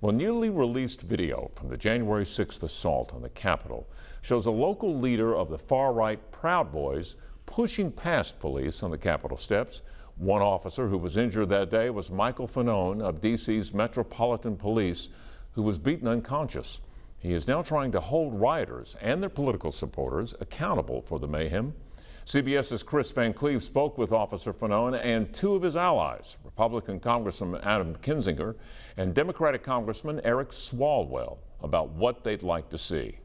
Well, newly released video from the January 6th assault on the Capitol shows a local leader of the far right Proud Boys pushing past police on the Capitol steps. One officer who was injured that day was Michael Fanone of D.C.'s Metropolitan Police, who was beaten unconscious. He is now trying to hold rioters and their political supporters accountable for the mayhem. CBS's Kris Van Cleave spoke with Officer Fanone and two of his allies, Republican Congressman Adam Kinzinger and Democratic Congressman Eric Swalwell, about what they'd like to see.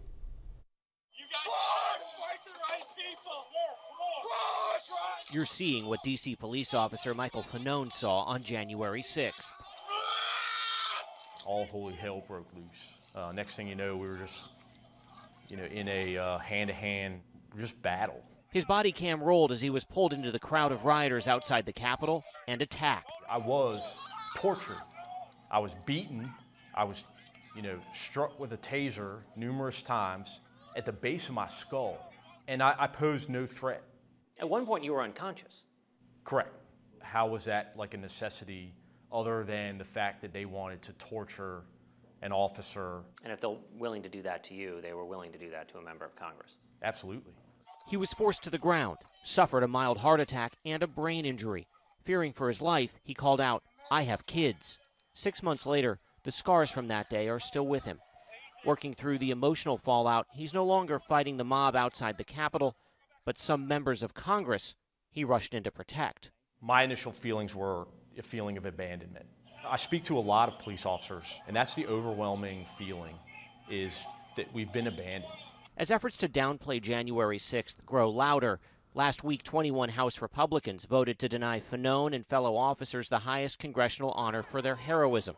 You're seeing what D.C. police officer Michael Fanone saw on January 6th. All holy hell broke loose. Uh, next thing you know, we were just, you know, in a uh, hand-to-hand just battle. His body cam rolled as he was pulled into the crowd of rioters outside the Capitol and attacked. I was tortured. I was beaten. I was, you know, struck with a taser numerous times at the base of my skull. And I, I posed no threat. At one point, you were unconscious. Correct. How was that like a necessity other than the fact that they wanted to torture an officer? And if they're willing to do that to you, they were willing to do that to a member of Congress? Absolutely. He was forced to the ground, suffered a mild heart attack, and a brain injury. Fearing for his life, he called out, I have kids. Six months later, the scars from that day are still with him. Working through the emotional fallout, he's no longer fighting the mob outside the Capitol, but some members of Congress he rushed in to protect. My initial feelings were a feeling of abandonment. I speak to a lot of police officers, and that's the overwhelming feeling is that we've been abandoned. As efforts to downplay January 6th grow louder, last week 21 House Republicans voted to deny Fanone and fellow officers the highest congressional honor for their heroism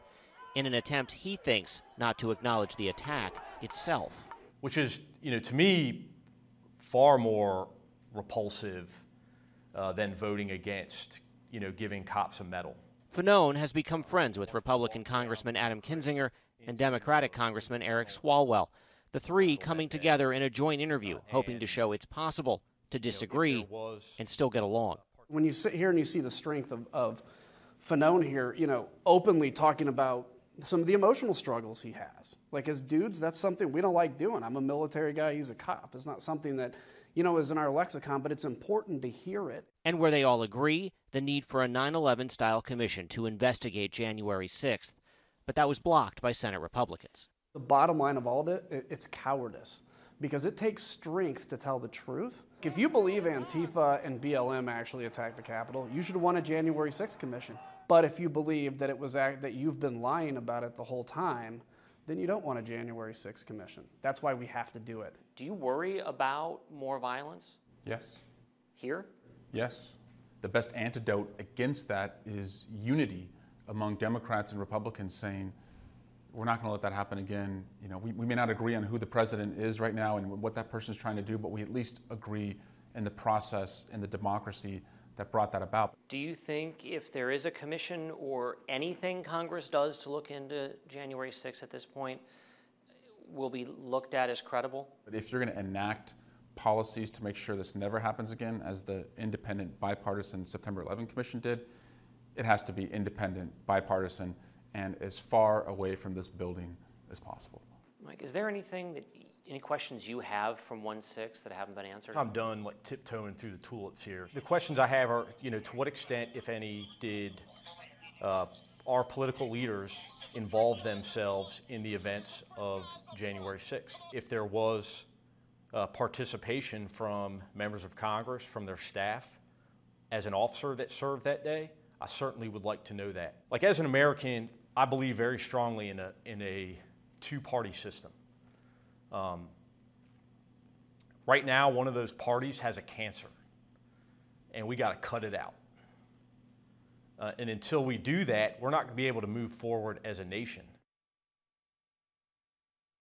in an attempt he thinks not to acknowledge the attack itself. Which is, you know, to me, far more repulsive uh, than voting against, you know, giving cops a medal. Fanone has become friends with Republican Congressman Adam Kinzinger and Democratic Congressman Eric Swalwell the three coming together in a joint interview, hoping to show it's possible to disagree and still get along. When you sit here and you see the strength of, of Fanone here, you know, openly talking about some of the emotional struggles he has. Like as dudes, that's something we don't like doing. I'm a military guy, he's a cop. It's not something that, you know, is in our lexicon, but it's important to hear it. And where they all agree, the need for a 9 11 style commission to investigate January 6th. But that was blocked by Senate Republicans. The bottom line of all of it, it's cowardice because it takes strength to tell the truth. If you believe Antifa and BLM actually attacked the Capitol, you should have won a January 6th commission. But if you believe that it was act, that you've been lying about it the whole time, then you don't want a January 6th commission. That's why we have to do it. Do you worry about more violence? Yes. Here? Yes. The best antidote against that is unity among Democrats and Republicans saying, we're not going to let that happen again. You know, we, we may not agree on who the president is right now and what that person is trying to do, but we at least agree in the process and the democracy that brought that about. Do you think if there is a commission or anything Congress does to look into January 6th at this point, will be looked at as credible? But if you're going to enact policies to make sure this never happens again, as the independent bipartisan September 11 Commission did, it has to be independent, bipartisan, and as far away from this building as possible. Mike, is there anything that any questions you have from 1-6 that haven't been answered? I'm done like tiptoeing through the tulips here. The questions I have are, you know, to what extent, if any, did uh, our political leaders involve themselves in the events of January 6th? If there was uh, participation from members of Congress, from their staff, as an officer that served that day, I certainly would like to know that. Like as an American, I believe very strongly in a, in a two party system. Um, right now, one of those parties has a cancer, and we got to cut it out. Uh, and until we do that, we're not going to be able to move forward as a nation.